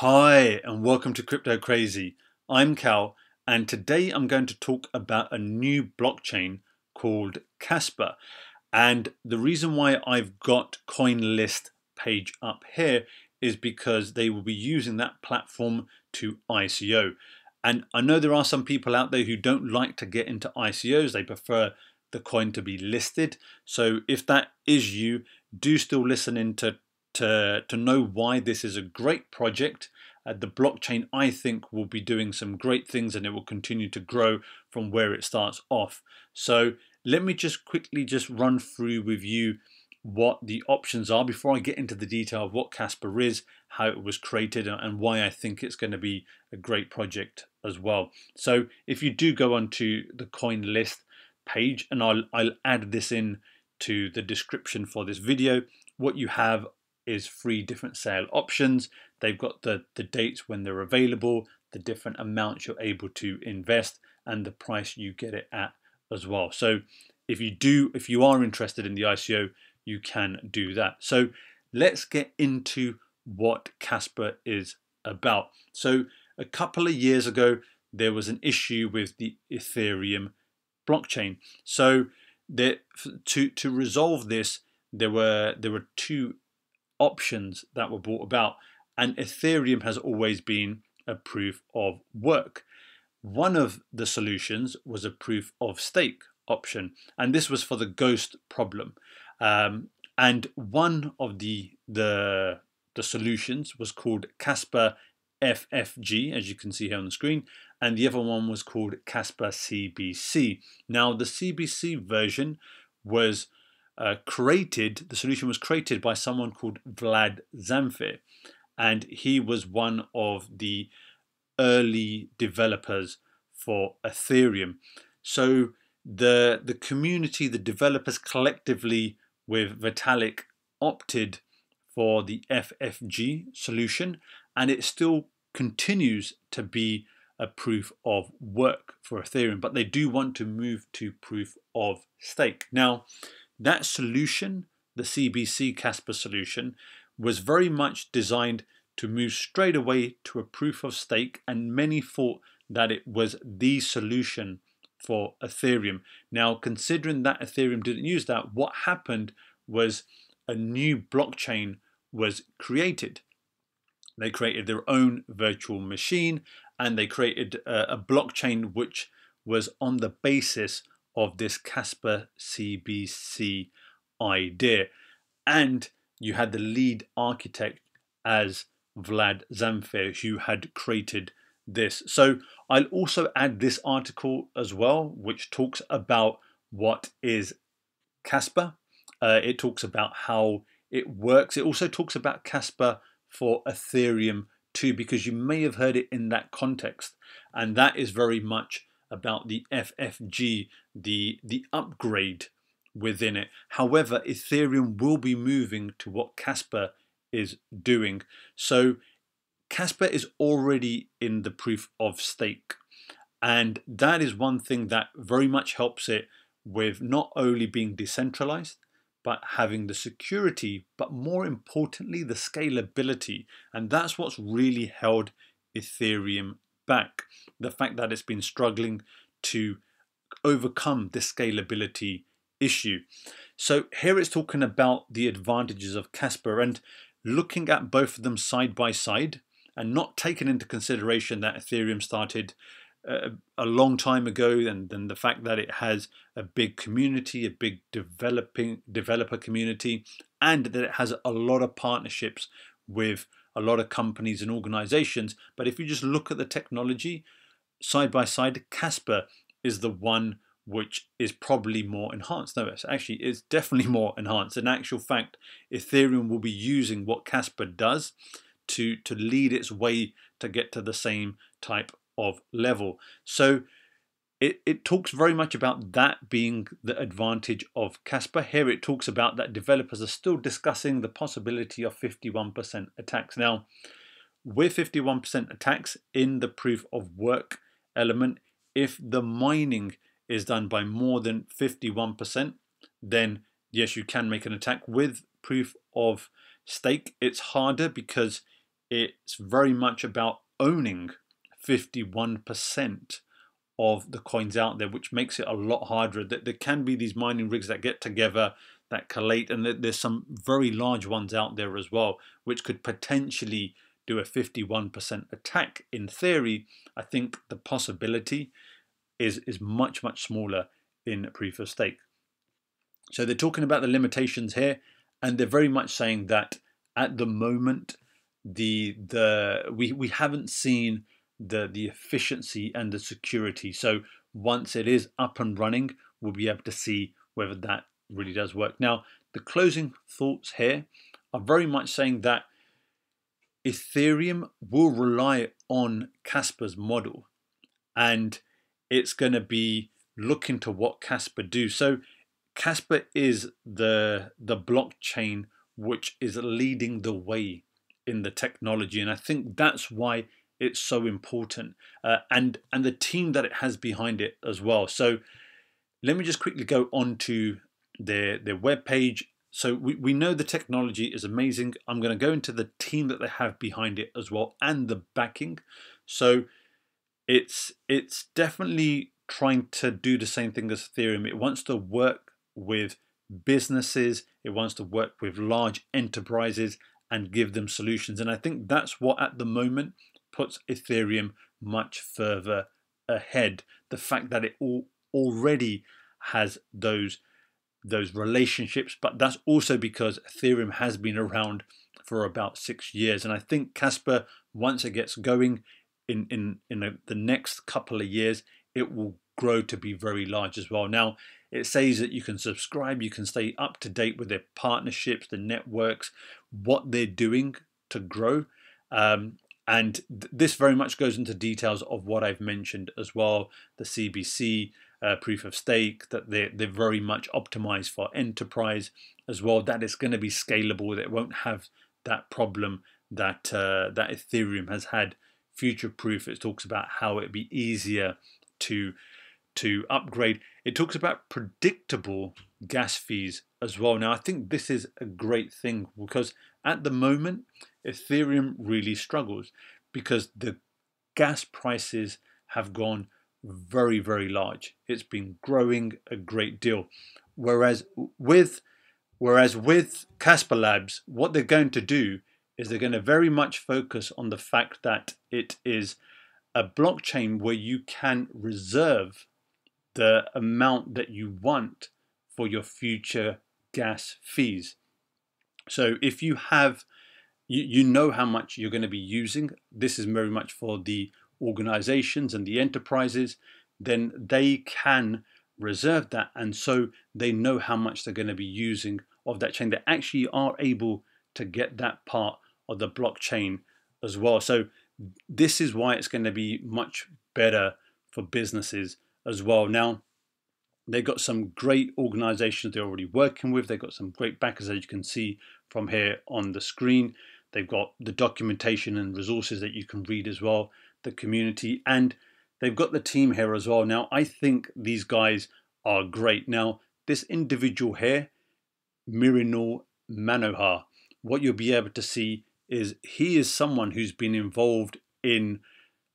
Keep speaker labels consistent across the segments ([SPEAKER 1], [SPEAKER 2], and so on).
[SPEAKER 1] Hi, and welcome to Crypto Crazy. I'm Cal, and today I'm going to talk about a new blockchain called Casper. And the reason why I've got CoinList page up here is because they will be using that platform to ICO. And I know there are some people out there who don't like to get into ICOs, they prefer the coin to be listed. So if that is you, do still listen in to, to, know why this is a great project. Uh, the blockchain, I think, will be doing some great things and it will continue to grow from where it starts off. So let me just quickly just run through with you what the options are before I get into the detail of what Casper is, how it was created, and why I think it's going to be a great project as well. So if you do go onto the CoinList page, and I'll, I'll add this in to the description for this video, what you have is three different sale options. They've got the, the dates when they're available, the different amounts you're able to invest, and the price you get it at as well. So if you do, if you are interested in the ICO, you can do that. So let's get into what Casper is about. So a couple of years ago, there was an issue with the Ethereum blockchain. So to to resolve this, there were there were two options that were brought about, and Ethereum has always been a proof of work. One of the solutions was a proof of stake option, and this was for the ghost problem. Um, and one of the the the solutions was called Casper FFG, as you can see here on the screen, and the other one was called Casper CBC. Now, the CBC version was uh, created, the solution was created by someone called Vlad Zamfir, and he was one of the early developers for Ethereum. So the the community, the developers collectively with Vitalik opted for the FFG solution, and it still continues to be a proof of work for Ethereum, but they do want to move to proof of stake. Now, that solution, the CBC Casper solution, was very much designed to move straight away to a proof of stake, and many thought that it was the solution for Ethereum. Now, considering that Ethereum didn't use that, what happened was a new blockchain was created. They created their own virtual machine and they created a, a blockchain which was on the basis of this Casper CBC idea. And you had the lead architect as Vlad Zamfir, who had created this. So I'll also add this article as well, which talks about what is Casper. Uh, it talks about how it works. It also talks about Casper for Ethereum too, because you may have heard it in that context. And that is very much about the FFG, the, the upgrade within it. However, Ethereum will be moving to what Casper is doing. So Casper is already in the proof of stake. And that is one thing that very much helps it with not only being decentralized, but having the security, but more importantly, the scalability. And that's what's really held Ethereum back. The fact that it's been struggling to overcome the scalability issue. So here it's talking about the advantages of Casper and looking at both of them side by side and not taking into consideration that Ethereum started uh, a long time ago and, and the fact that it has a big community, a big developing developer community, and that it has a lot of partnerships with a lot of companies and organizations. But if you just look at the technology side by side, Casper is the one which is probably more enhanced. No, it's actually it's definitely more enhanced. In actual fact, Ethereum will be using what Casper does to to lead its way to get to the same type of level. So it, it talks very much about that being the advantage of Casper. Here it talks about that developers are still discussing the possibility of 51% attacks. Now, with 51% attacks in the proof of work element, if the mining is done by more than 51%, then yes, you can make an attack. With proof of stake, it's harder because it's very much about owning 51% of the coins out there, which makes it a lot harder. That there can be these mining rigs that get together that collate, and there's some very large ones out there as well, which could potentially do a 51% attack. In theory, I think the possibility is is much much smaller in proof of stake. So they're talking about the limitations here, and they're very much saying that at the moment the the we we haven't seen the the efficiency and the security. So once it is up and running, we'll be able to see whether that really does work. Now, the closing thoughts here are very much saying that Ethereum will rely on Casper's model and it's going to be looking to what Casper do. So Casper is the the blockchain which is leading the way in the technology and I think that's why it's so important uh, and and the team that it has behind it as well. So let me just quickly go on to their their web page. So we, we know the technology is amazing. I'm going to go into the team that they have behind it as well and the backing. So it's it's definitely trying to do the same thing as ethereum. It wants to work with businesses. It wants to work with large enterprises and give them solutions. And i think that's what at the moment puts Ethereum much further ahead. The fact that it all already has those those relationships, but that's also because Ethereum has been around for about six years, and I think Casper, once it gets going in in in a, the next couple of years, it will grow to be very large as well. Now, it says that you can subscribe, you can stay up to date with their partnerships, the networks, what they're doing to grow. Um, and th this very much goes into details of what I've mentioned as well the CBC uh, proof of stake, that they're, they're very much optimized for enterprise as well, that it's going to be scalable, that it won't have that problem that, uh, that Ethereum has had. Future proof, it talks about how it'd be easier to to upgrade. It talks about predictable gas fees as well. Now, I think this is a great thing because at the moment, Ethereum really struggles because the gas prices have gone very, very large. It's been growing a great deal. Whereas with whereas with Casper Labs, what they're going to do is they're going to very much focus on the fact that it is a blockchain where you can reserve the amount that you want for your future gas fees. So if you have you, you know how much you're going to be using. This is very much for the organizations and the enterprises. Then they can reserve that. And so they know how much they're going to be using of that chain. They actually are able to get that part of the blockchain as well. So this is why it's going to be much better for businesses as well. Now, they've got some great organizations they're already working with. They've got some great backers, as you can see from here on the screen. They've got the documentation and resources that you can read as well, the community, and they've got the team here as well. Now, I think these guys are great. Now, this individual here, Mrinal Manohar, what you'll be able to see is he is someone who's been involved in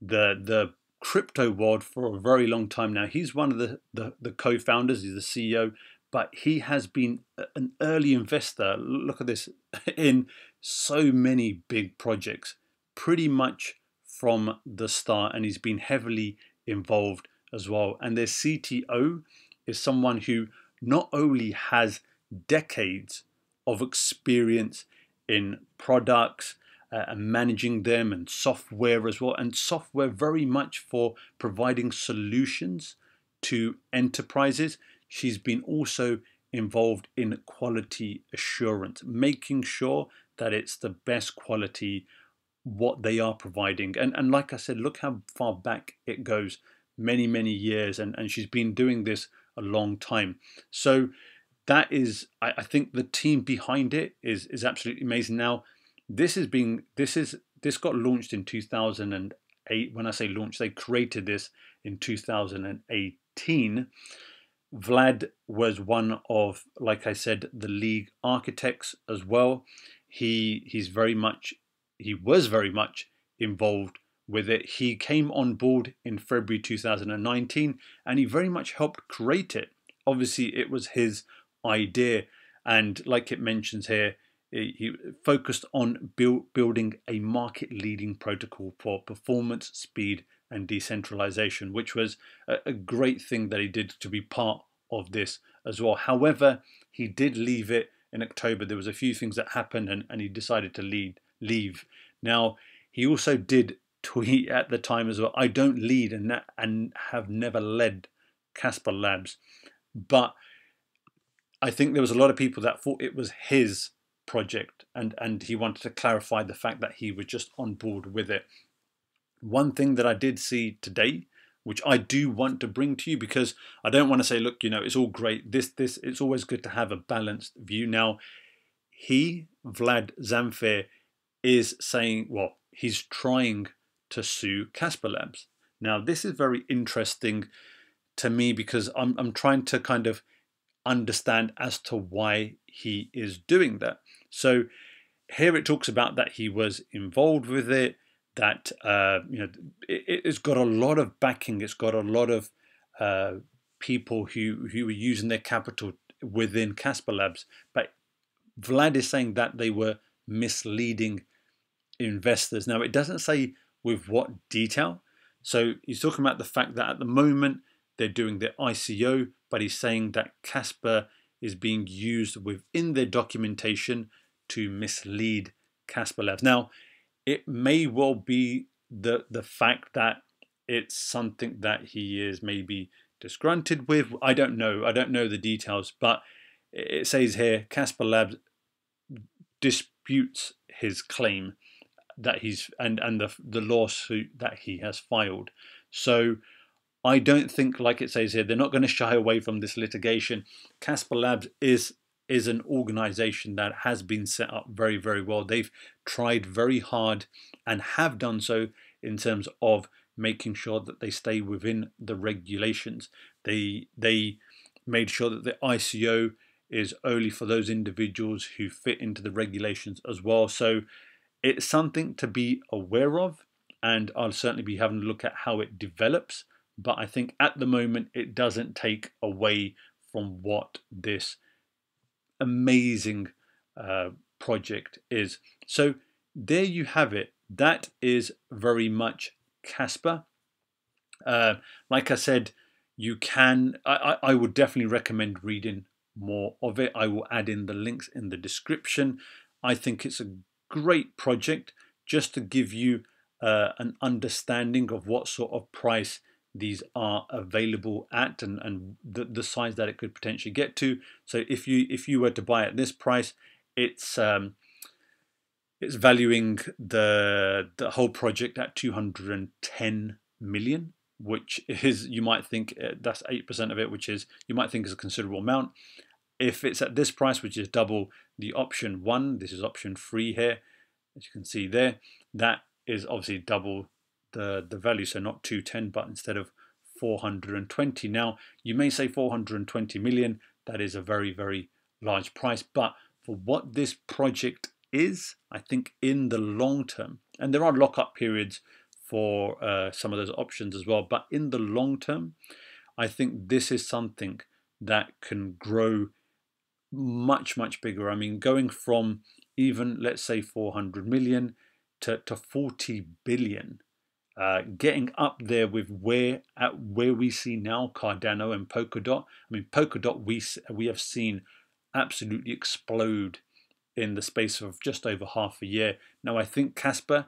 [SPEAKER 1] the the crypto world for a very long time now. He's one of the, the, the co-founders, he's the CEO, but he has been an early investor. Look at this in so many big projects, pretty much from the start, and he's been heavily involved as well. And their CTO is someone who not only has decades of experience in products uh, and managing them and software as well, and software very much for providing solutions to enterprises. She's been also involved in quality assurance, making sure that it's the best quality what they are providing. And and like I said, look how far back it goes, many many years, and and she's been doing this a long time. So that is, I, I think the team behind it is is absolutely amazing. Now, this is being this is this got launched in 2008. When I say launched, they created this in 2018. Vlad was one of, like I said, the league architects as well he he's very much he was very much involved with it. He came on board in February 2019 and he very much helped create it. Obviously, it was his idea, and like it mentions here, he focused on build, building a market leading protocol for performance, speed, and decentralization, which was a, a great thing that he did to be part of this as well. However, he did leave it in October. There was a few things that happened, and, and he decided to lead, leave. Now, he also did tweet at the time as well. I don't lead and and have never led Casper Labs, but I think there was a lot of people that thought it was his project, and and he wanted to clarify the fact that he was just on board with it. One thing that I did see today, which I do want to bring to you, because I don't want to say, look, you know, it's all great. This this it's always good to have a balanced view. Now, he Vlad Zamfir is saying, well, he's trying to sue Casper Labs. Now, this is very interesting to me because I'm, I'm trying to kind of understand as to why he is doing that. So here it talks about that he was involved with it, that uh, you know it, has got a lot of backing. It's got a lot of uh, people who who were using their capital within Casper Labs. But Vlad is saying that they were misleading investors. Now it doesn't say with what detail. So he's talking about the fact that at the moment they're doing their ICO, but he's saying that Casper is being used within their documentation to mislead Casper Labs. Now, it may well be the the fact that it's something that he is maybe disgruntled with. I don't know. I don't know the details, but it says here Casper Labs disputes his claim that he's and and the the lawsuit that he has filed. So I don't think, like it says here, they're not going to shy away from this litigation. Casper Labs is is an organization that has been set up very very well. They've tried very hard and have done so in terms of making sure that they stay within the regulations. They they made sure that the ICO is only for those individuals who fit into the regulations as well. So it's something to be aware of, and I'll certainly be having a look at how it develops. But I think at the moment it doesn't take away from what this amazing uh, project is. So there you have it. That is very much Casper. Uh, like I said, you can. I, I would definitely recommend reading more of it. I will add in the links in the description. I think it's a great project just to give you uh, an understanding of what sort of price these are available at and, and the, the size that it could potentially get to. So if you if you were to buy at this price, it's um, it's valuing the the whole project at 210 million, which is you might think uh, that's eight percent of it, which is you might think is a considerable amount. If it's at this price, which is double the option one, this is option three here, as you can see there, that is obviously double the, the value, so not 210, but instead of 420. Now, you may say 420 million, that is a very, very large price, but for what this project is, I think in the long term, and there are lockup periods for uh, some of those options as well, but in the long term, I think this is something that can grow much, much bigger. I mean, going from even, let's say, 400 million to, to 40 billion, uh, getting up there with where at where we see now Cardano and Polkadot. I mean, Polkadot we we have seen absolutely explode in the space of just over half a year. Now, I think Casper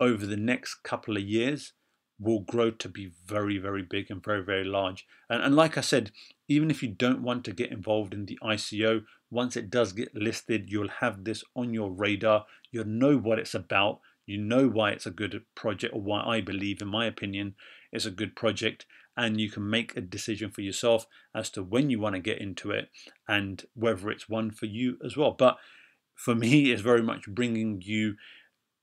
[SPEAKER 1] over the next couple of years will grow to be very, very big and very, very large. And, and like I said, even if you don't want to get involved in the ICO, once it does get listed, you'll have this on your radar. You'll know what it's about. You know why it's a good project, or why I believe, in my opinion, it's a good project. And you can make a decision for yourself as to when you want to get into it and whether it's one for you as well. But for me, it's very much bringing you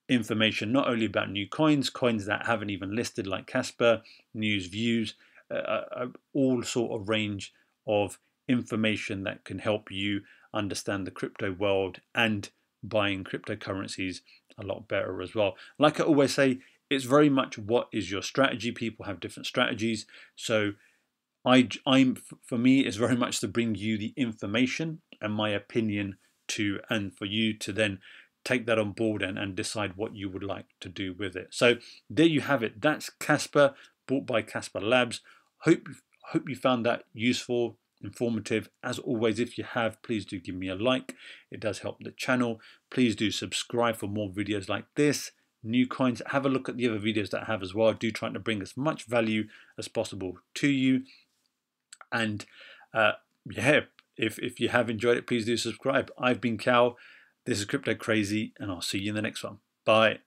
[SPEAKER 1] information not only about new coins, coins that haven't even listed like Casper, news, views, uh, all sort of range of information that can help you understand the crypto world and buying cryptocurrencies a lot better as well. Like I always say, it's very much what is your strategy. People have different strategies. So I, I'm for me, it's very much to bring you the information and my opinion to, and for you to then take that on board and, and decide what you would like to do with it. So there you have it. That's Casper, bought by Casper Labs. Hope hope you found that useful, informative. As always, if you have, please do give me a like. It does help the channel. Please do subscribe for more videos like this. New coins. Have a look at the other videos that I have as well. I do try to bring as much value as possible to you. And uh, yeah, if, if you have enjoyed it, please do subscribe. I've been Cal. This is Crypto Crazy, and I'll see you in the next one. Bye.